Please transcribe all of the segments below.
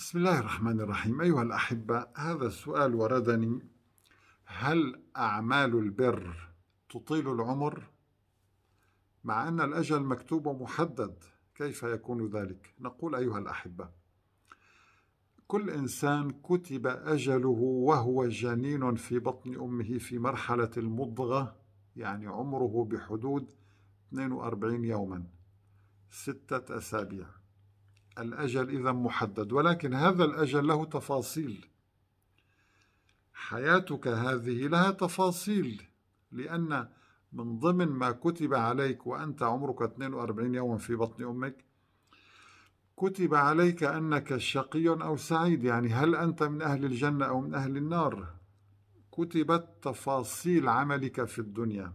بسم الله الرحمن الرحيم أيها الأحبة هذا السؤال وردني هل أعمال البر تطيل العمر؟ مع أن الأجل مكتوب ومحدد كيف يكون ذلك؟ نقول أيها الأحبة كل إنسان كتب أجله وهو جنين في بطن أمه في مرحلة المضغة يعني عمره بحدود 42 يوما ستة أسابيع الأجل إذا محدد ولكن هذا الأجل له تفاصيل. حياتك هذه لها تفاصيل لأن من ضمن ما كتب عليك وأنت عمرك 42 يوما في بطن أمك كتب عليك أنك شقي أو سعيد يعني هل أنت من أهل الجنة أو من أهل النار؟ كتبت تفاصيل عملك في الدنيا.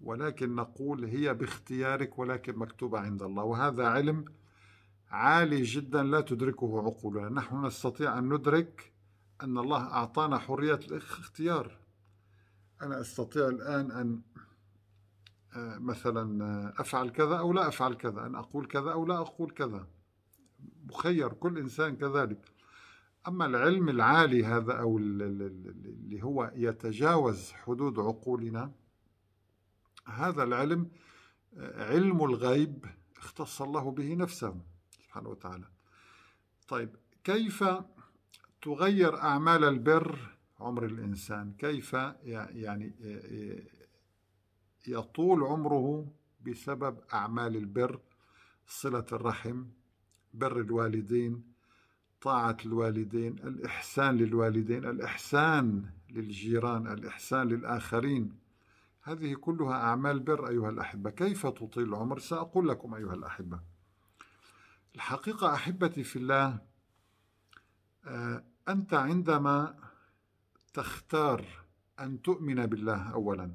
ولكن نقول هي باختيارك ولكن مكتوبة عند الله وهذا علم عالي جدا لا تدركه عقولنا نحن نستطيع أن ندرك أن الله أعطانا حرية الاختيار. أنا أستطيع الآن أن آه، مثلا آه، أفعل كذا أو لا أفعل كذا أن أقول كذا أو لا أقول كذا. مخير كل إنسان كذلك. أما العلم العالي هذا أو اللي هو يتجاوز حدود عقولنا هذا العلم آه، علم الغيب اختص الله به نفسه. سبحانه وتعالى. طيب كيف تغير أعمال البر عمر الإنسان؟ كيف يعني يطول عمره بسبب أعمال البر؟ صلة الرحم بر الوالدين طاعة الوالدين الإحسان للوالدين الإحسان للجيران الإحسان للآخرين. هذه كلها أعمال بر أيها الأحبة. كيف تطيل العمر؟ سأقول لكم أيها الأحبة. الحقيقة أحبتي في الله آه، أنت عندما تختار أن تؤمن بالله أولا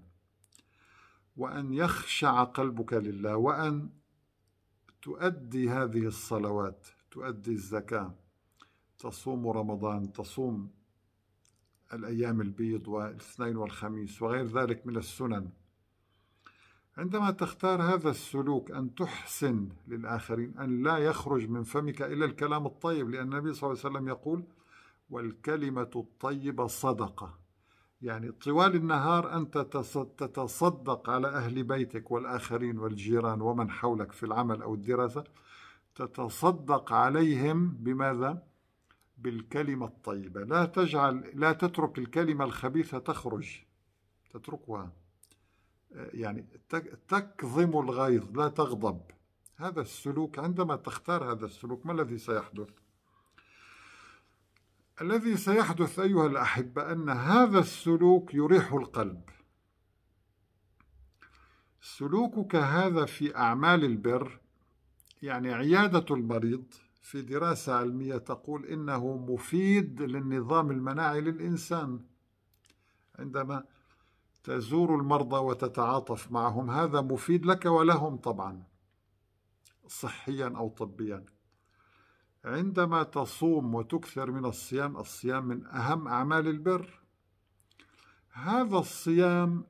وأن يخشع قلبك لله وأن تؤدي هذه الصلوات تؤدي الزكاة تصوم رمضان تصوم الأيام البيض والاثنين والخميس وغير ذلك من السنن عندما تختار هذا السلوك أن تحسن للآخرين أن لا يخرج من فمك إلا الكلام الطيب لأن النبي صلى الله عليه وسلم يقول والكلمة الطيبة صدقة. يعني طوال النهار أنت تتصدق على أهل بيتك والآخرين والجيران ومن حولك في العمل أو الدراسة تتصدق عليهم بماذا؟ بالكلمة الطيبة. لا تجعل لا تترك الكلمة الخبيثة تخرج تتركها. يعني تكظم الغيظ لا تغضب. هذا السلوك عندما تختار هذا السلوك ما الذي سيحدث؟ الذي سيحدث أيها الأحبة أن هذا السلوك يريح القلب. سلوكك هذا في أعمال البر يعني عيادة المريض في دراسة علمية تقول إنه مفيد للنظام المناعي للإنسان. عندما تزور المرضى وتتعاطف معهم. هذا مفيد لك ولهم طبعا صحيا أو طبيا. عندما تصوم وتكثر من الصيام الصيام من أهم أعمال البر. هذا الصيام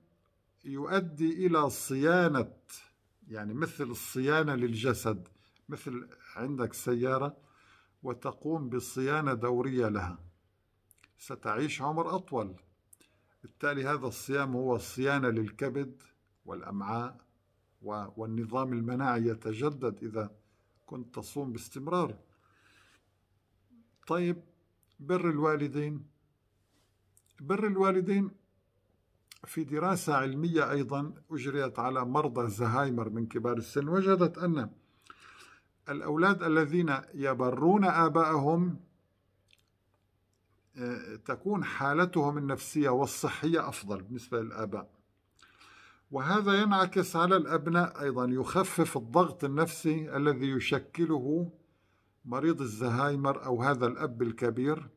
يؤدي إلى صيانة يعني مثل الصيانة للجسد مثل عندك سيارة وتقوم بصيانة دورية لها. ستعيش عمر أطول. بالتالي هذا الصيام هو صيانة للكبد والأمعاء والنظام المناعي يتجدد إذا كنت تصوم باستمرار. طيب بر الوالدين. بر الوالدين في دراسة علمية أيضا أجريت على مرضى زهايمر من كبار السن وجدت أن الأولاد الذين يبرون آباءهم تكون حالتهم النفسية والصحية أفضل بالنسبة للآباء. وهذا ينعكس على الأبناء أيضا يخفف الضغط النفسي الذي يشكله مريض الزهايمر أو هذا الأب الكبير.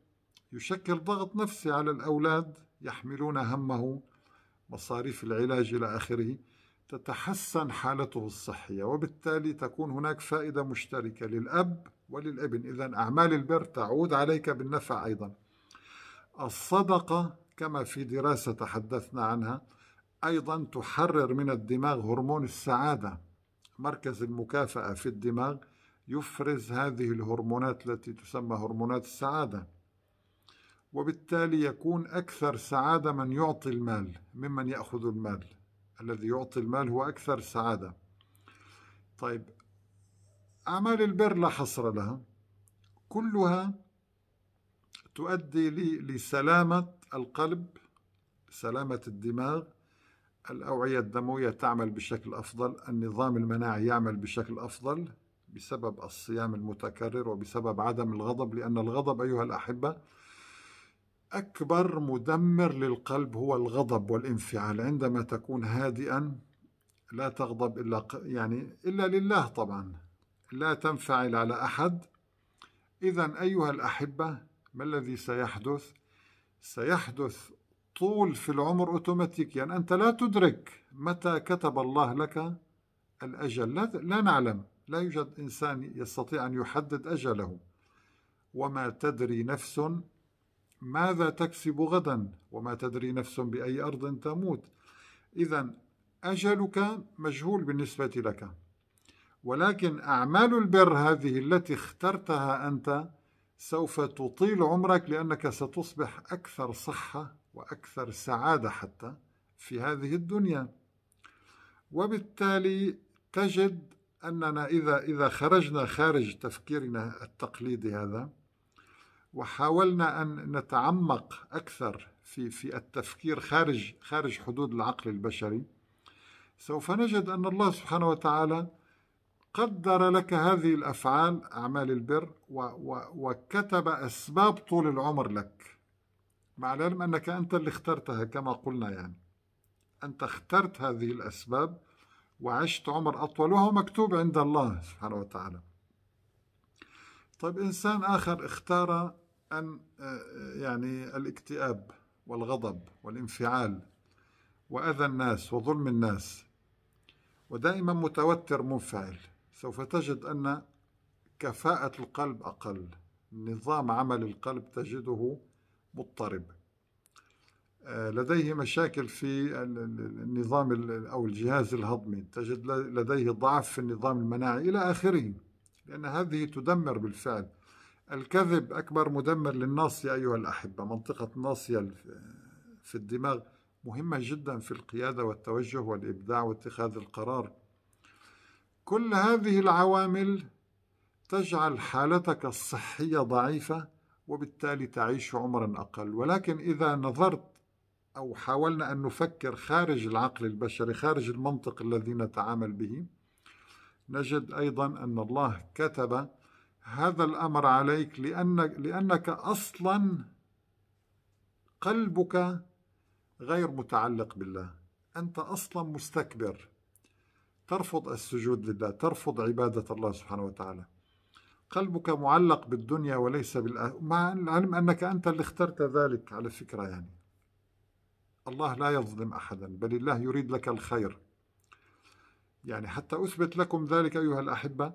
يشكل ضغط نفسي على الأولاد يحملون همه مصاريف العلاج إلى آخره تتحسن حالته الصحية وبالتالي تكون هناك فائدة مشتركة للأب وللابن. إذا أعمال البر تعود عليك بالنفع أيضا. الصدقة كما في دراسة تحدثنا عنها أيضا تحرر من الدماغ هرمون السعادة. مركز المكافأة في الدماغ يفرز هذه الهرمونات التي تسمى هرمونات السعادة وبالتالي يكون أكثر سعادة من يعطي المال ممن يأخذ المال. الذي يعطي المال هو أكثر سعادة. طيب أعمال البر لا حصر لها. كلها تؤدي لسلامة القلب سلامة الدماغ. الأوعية الدموية تعمل بشكل أفضل النظام المناعي يعمل بشكل أفضل بسبب الصيام المتكرر وبسبب عدم الغضب لأن الغضب أيها الأحبة أكبر مدمر للقلب هو الغضب والانفعال. عندما تكون هادئا لا تغضب إلا يعني إلا لله طبعا لا تنفعل على أحد. إذا أيها الأحبة ما الذي سيحدث؟ سيحدث طول في العمر أوتوماتيكيا يعني أنت لا تدرك متى كتب الله لك الأجل. لا, لا نعلم. لا يوجد إنسان يستطيع أن يحدد أجله. وما تدري نفس ماذا تكسب غدا وما تدري نفس بأي أرض تموت. إذا أجلك مجهول بالنسبة لك. ولكن أعمال البر هذه التي اخترتها أنت سوف تطيل عمرك لأنك ستصبح أكثر صحة وأكثر سعادة حتى في هذه الدنيا. وبالتالي تجد أننا إذا إذا خرجنا خارج تفكيرنا التقليدي هذا وحاولنا أن نتعمق أكثر في في التفكير خارج خارج حدود العقل البشري سوف نجد أن الله سبحانه وتعالى قدر لك هذه الأفعال أعمال البر و و وكتب أسباب طول العمر لك. مع العلم أنك أنت اللي اخترتها كما قلنا يعني. أنت اخترت هذه الأسباب وعشت عمر أطول وهو مكتوب عند الله سبحانه وتعالى. طيب إنسان آخر اختار أن يعني الاكتئاب والغضب والانفعال وأذى الناس وظلم الناس ودائما متوتر منفعل سوف تجد أن كفاءة القلب أقل. نظام عمل القلب تجده مضطرب. آه، لديه مشاكل في النظام أو الجهاز الهضمي. تجد لديه ضعف في النظام المناعي إلى آخره لأن هذه تدمر بالفعل. الكذب أكبر مدمر للناصية أيها الأحبة. منطقة الناصية في الدماغ مهمة جدا في القيادة والتوجه والإبداع واتخاذ القرار. كل هذه العوامل تجعل حالتك الصحية ضعيفة وبالتالي تعيش عمرا أقل. ولكن إذا نظرت أو حاولنا أن نفكر خارج العقل البشري خارج المنطق الذي نتعامل به نجد أيضا أن الله كتب هذا الأمر عليك لأنك, لأنك أصلا قلبك غير متعلق بالله. أنت أصلا مستكبر. ترفض السجود لله ترفض عبادة الله سبحانه وتعالى. قلبك معلق بالدنيا وليس بالآخرة مع العلم أنك أنت اللي اخترت ذلك على فكرة يعني. الله لا يظلم أحدا بل الله يريد لك الخير. يعني حتى أثبت لكم ذلك أيها الأحبة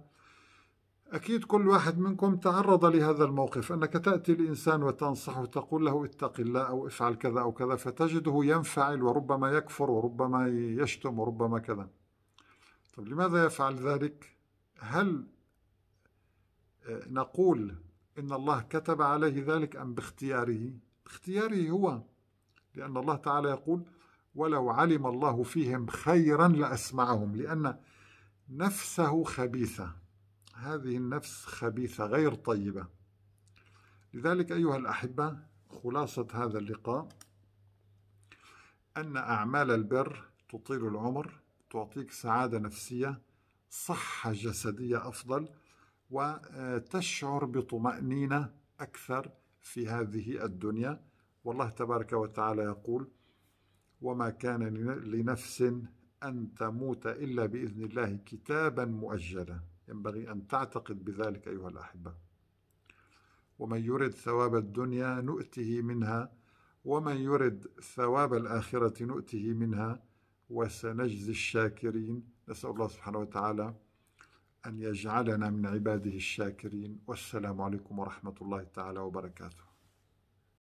أكيد كل واحد منكم تعرض لهذا الموقف أنك تأتي الإنسان وتنصحه تقول له اتق الله أو افعل كذا أو كذا فتجده ينفعل وربما يكفر وربما يشتم وربما كذا. طب لماذا يفعل ذلك؟ هل آه، نقول إن الله كتب عليه ذلك أم باختياره؟ باختياره هو لأن الله تعالى يقول ولو علم الله فيهم خيرا لأسمعهم لأن نفسه خبيثة هذه النفس خبيثة غير طيبة لذلك أيها الأحبة خلاصة هذا اللقاء أن أعمال البر تطيل العمر تعطيك سعادة نفسية صحة جسدية أفضل وتشعر بطمأنينة أكثر في هذه الدنيا. والله تبارك وتعالى يقول وما كان لنفس أن تموت إلا بإذن الله كتابا مؤجلا. ينبغي أن تعتقد بذلك أيها الأحبة. ومن يرد ثواب الدنيا نؤته منها ومن يرد ثواب الآخرة نؤته منها. وسنجزي الشاكرين. نسأل الله سبحانه وتعالى أن يجعلنا من عباده الشاكرين. والسلام عليكم ورحمة الله تعالى وبركاته.